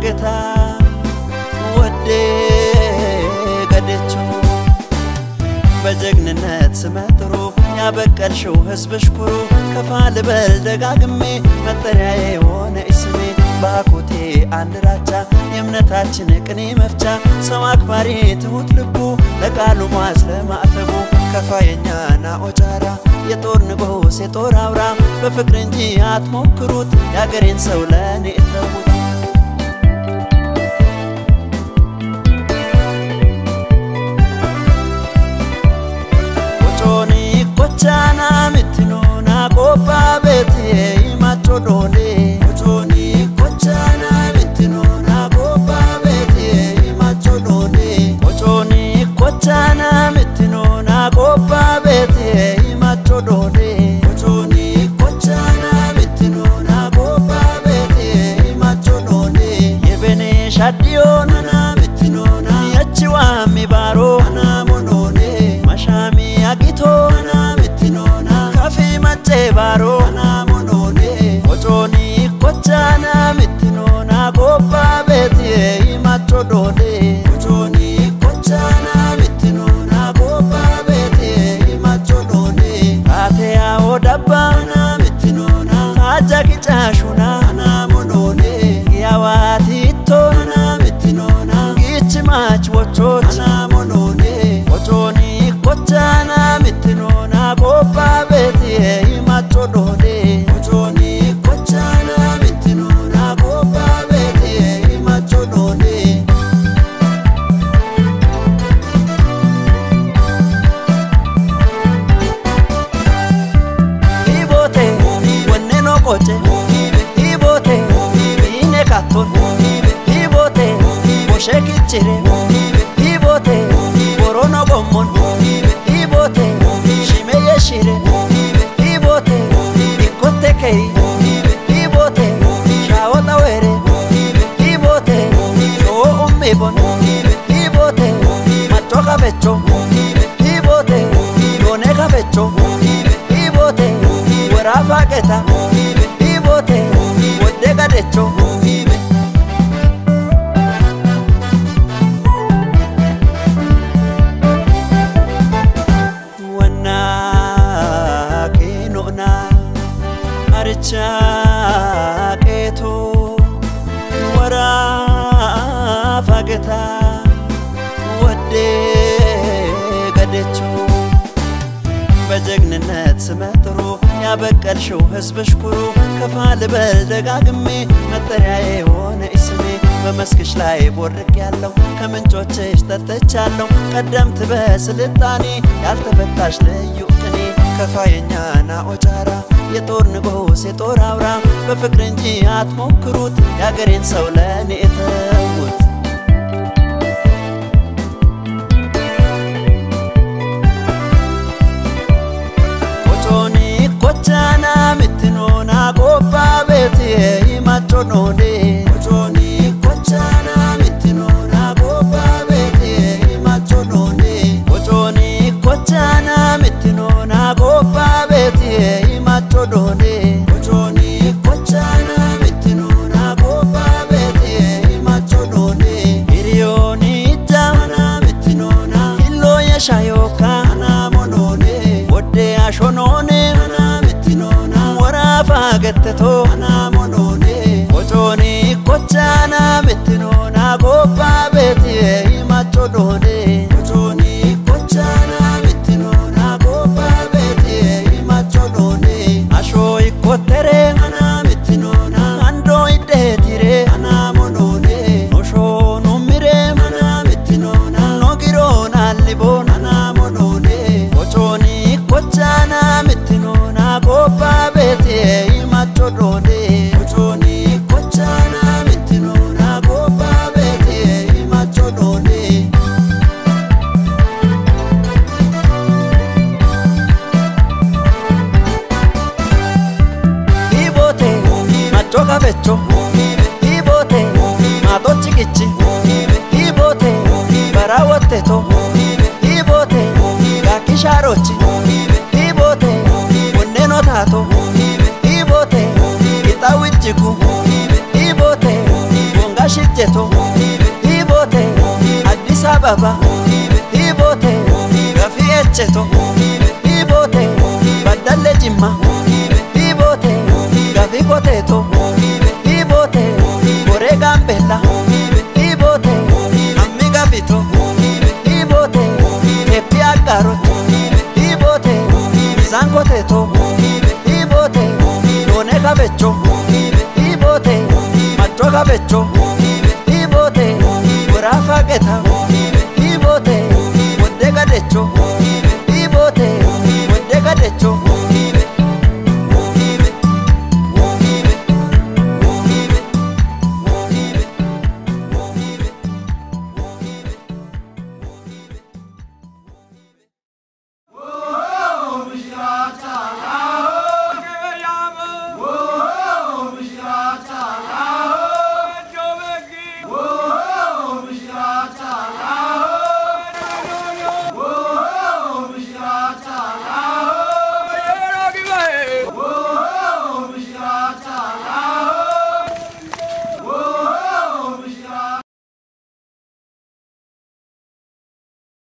ፋገታ ወዴ ገደቾ በጀግንነት ስመጥሩ ያበቀልሽው ሕዝብሽ ኩሩ። ከፋ ልበል ደጋግሜ መጠሪያዬ የሆነ ስሜ። ባኮቴ አንድ የእምነታችን ቅኔ መፍቻ። ሰው አክባሪ ትሁት ልቡ ለቃሉ ሟዝ ለማዕተቡ። ከፋ የኛ ናኦጫራ የጦር ንጉሥ የጦር አውራ። በፍቅር እንጂ አትሞክሩት የአገሬን ሰው ለእኔ እተዉት time. sana katun Mohibe Hibote Mohibe Moshekitchire Mohibe Hibote Mohibe Borono gommon Mohibe Hibote Mohibe Shimeyeshire Mohibe Hibote Mohibe Ikkotte kei Mohibe Hibote Mohibe Shawota were Mohibe Hibote Mohibe Oo ummibon Mohibe Hibote Mohibe Matoka becho Mohibe Hibote Mohibe Doneka becho Mohibe Hibote Werafa geta Mohibe ያበቀልሽው ሕዝብሽ ኩሩ ከፋ ልበል ደጋግሜ መጠሪያዬ የሆነ ስሜ በመስክሽ ላይ ቦርቅ ያለው ከምንጮችሽ ጠጥቻለሁ። ቀደምት በስልጣኔ ያልተፈታሽ ልዩ ቅኔ ከፋ የኛ ናኦጫራ የጦር ንጉሥ የጦር አውራ። በፍቅር እንጂ አትሞክሩት የአገሬን ሰው ለእኔ እተዉት shonoone waraafa gattatoo bocoonii kochaa naametti noo. icci hiibote barawotteto hiibote gaakkishaaroochi hiibote onnenotaato hiibote qixaawicciku hiibote wongashijjeto hiibote addis ababa hiibote gafi ecceto hiibote baddalle jimma hiibote gafi qoteeto hiibote boree gaambella babeto